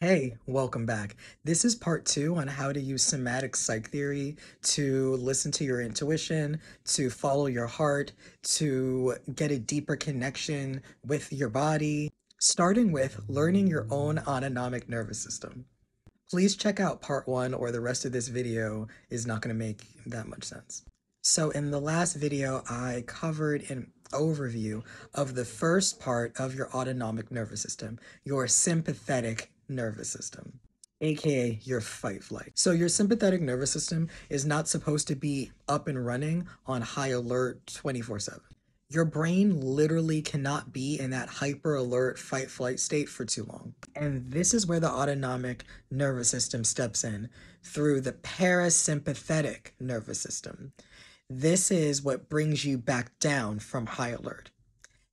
Hey, welcome back. This is part two on how to use somatic psych theory to listen to your intuition, to follow your heart, to get a deeper connection with your body, starting with learning your own autonomic nervous system. Please check out part one or the rest of this video is not going to make that much sense. So in the last video, I covered an overview of the first part of your autonomic nervous system, your sympathetic nervous system, aka your fight flight. So your sympathetic nervous system is not supposed to be up and running on high alert 24 7. Your brain literally cannot be in that hyper alert fight flight state for too long. And this is where the autonomic nervous system steps in through the parasympathetic nervous system. This is what brings you back down from high alert.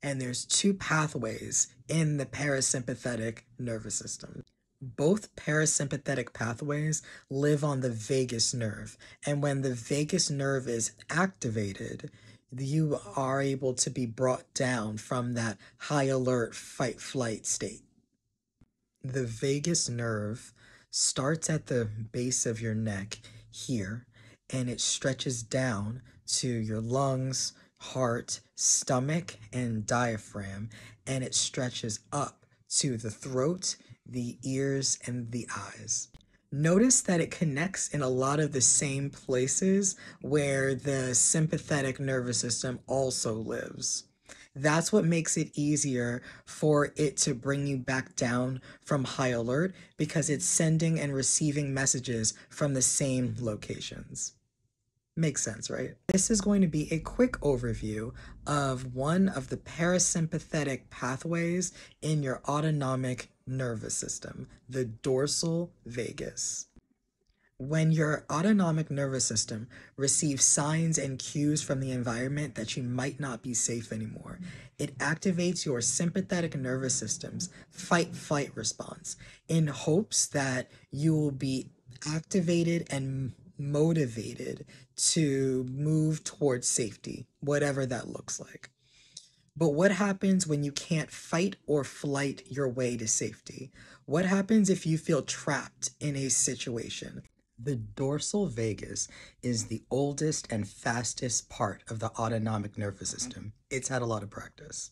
And there's two pathways in the parasympathetic nervous system. Both parasympathetic pathways live on the vagus nerve. And when the vagus nerve is activated, you are able to be brought down from that high alert fight flight state. The vagus nerve starts at the base of your neck here and it stretches down to your lungs, heart, stomach, and diaphragm, and it stretches up to the throat, the ears, and the eyes. Notice that it connects in a lot of the same places where the sympathetic nervous system also lives. That's what makes it easier for it to bring you back down from high alert because it's sending and receiving messages from the same locations. Makes sense, right? This is going to be a quick overview of one of the parasympathetic pathways in your autonomic nervous system, the dorsal vagus. When your autonomic nervous system receives signs and cues from the environment that you might not be safe anymore, it activates your sympathetic nervous system's fight flight response in hopes that you will be activated and motivated to move towards safety, whatever that looks like. But what happens when you can't fight or flight your way to safety? What happens if you feel trapped in a situation? The dorsal vagus is the oldest and fastest part of the autonomic nervous system. It's had a lot of practice.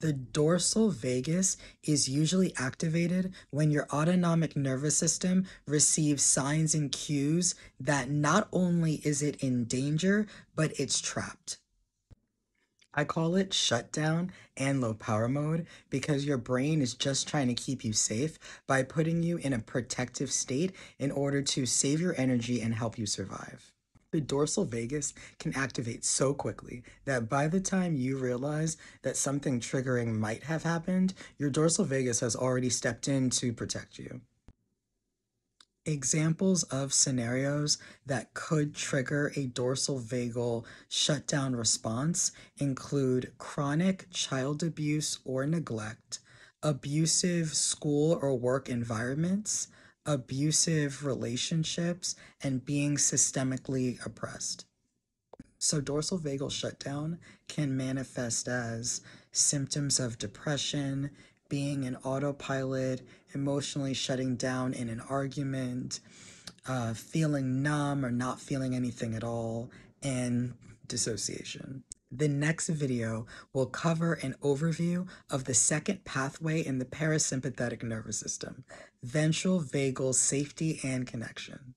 The dorsal vagus is usually activated when your autonomic nervous system receives signs and cues that not only is it in danger, but it's trapped. I call it shutdown and low power mode because your brain is just trying to keep you safe by putting you in a protective state in order to save your energy and help you survive. The dorsal vagus can activate so quickly that by the time you realize that something triggering might have happened, your dorsal vagus has already stepped in to protect you. Examples of scenarios that could trigger a dorsal vagal shutdown response include chronic child abuse or neglect, abusive school or work environments, abusive relationships, and being systemically oppressed. So, dorsal vagal shutdown can manifest as symptoms of depression, being in autopilot, emotionally shutting down in an argument, uh, feeling numb or not feeling anything at all, and dissociation. The next video will cover an overview of the second pathway in the parasympathetic nervous system, ventral vagal safety and connection.